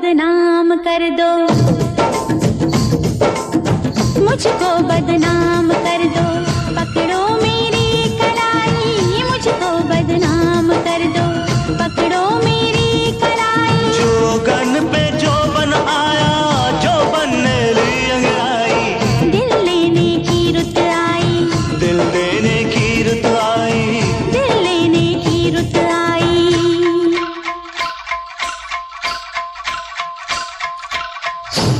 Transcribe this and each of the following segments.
बदनाम कर दो। मुझको बदनाम you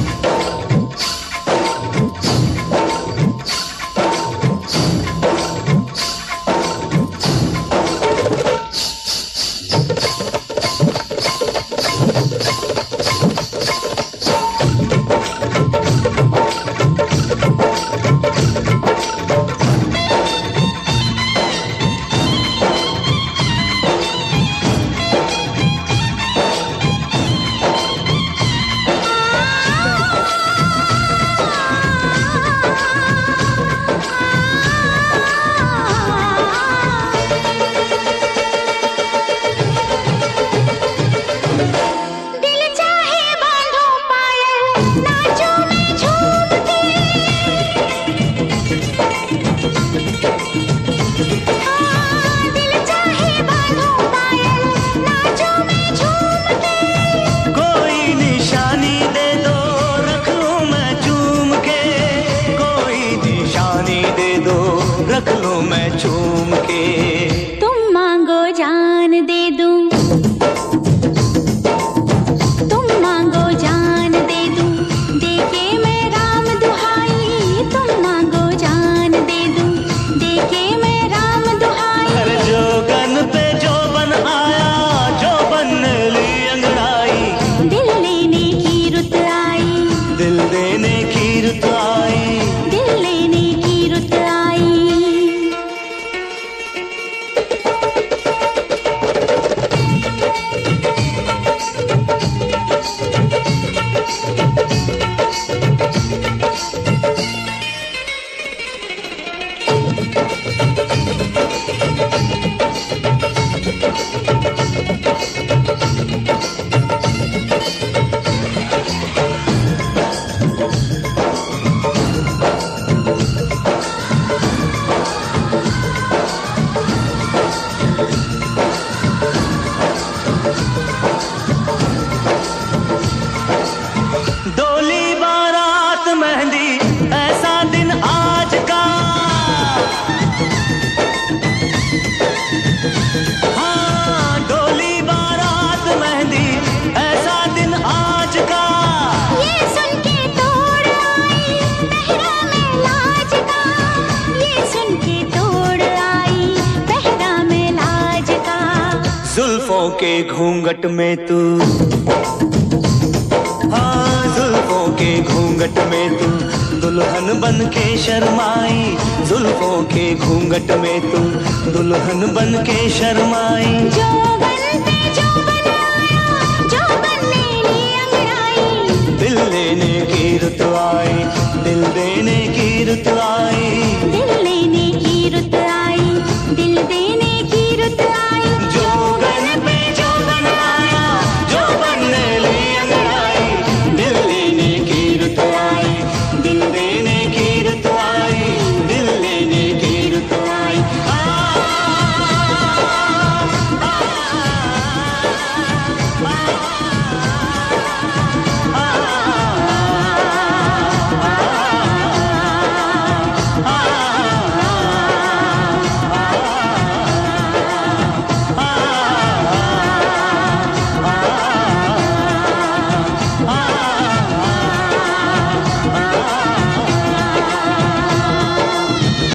जुल्फों के घूंघट में तू। हाँ जुल्फों के घूंघट में तू। दुल्हन बन के शर्माई जुल्फों के घूंघट में तू। दुल्हन बन के शर्माई। जो बनते जो बनते